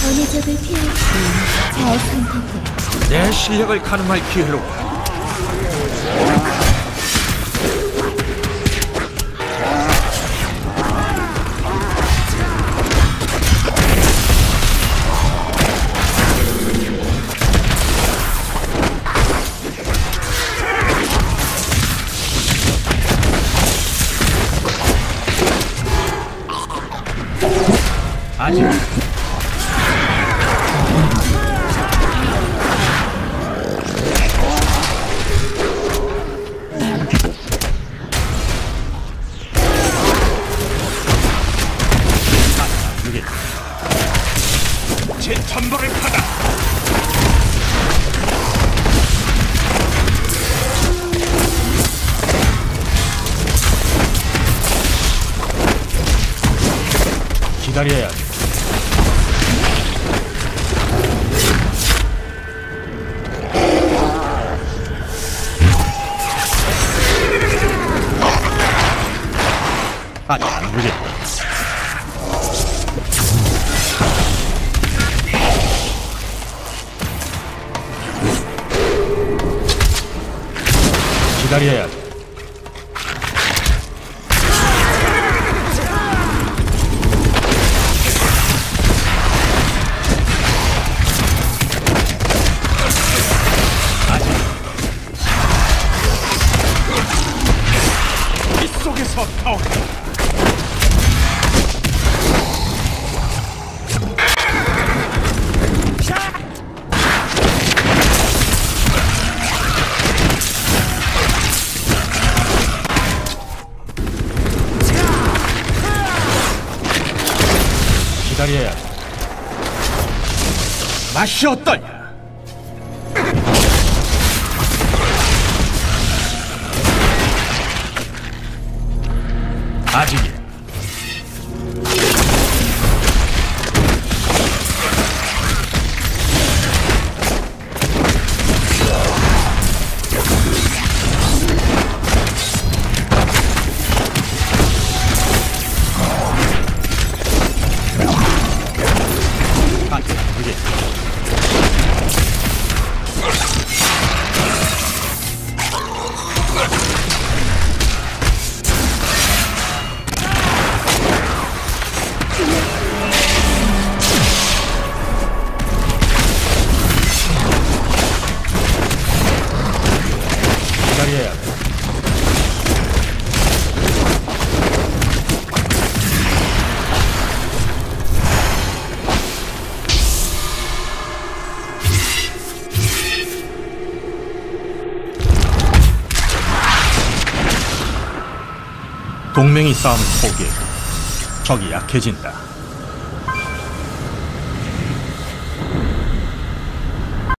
적을 피할지 잘 선택해. 내 실력을 가늠할 기회로 아직 제 전벌을 받아 기다려야 돼. 아직 안 되겠다. 기다려야 돼. 속에서 타오르 기다려야 돼. 맛이 어떠냐? 아직이 동맹이 싸움을 포기해 적이 약해진다.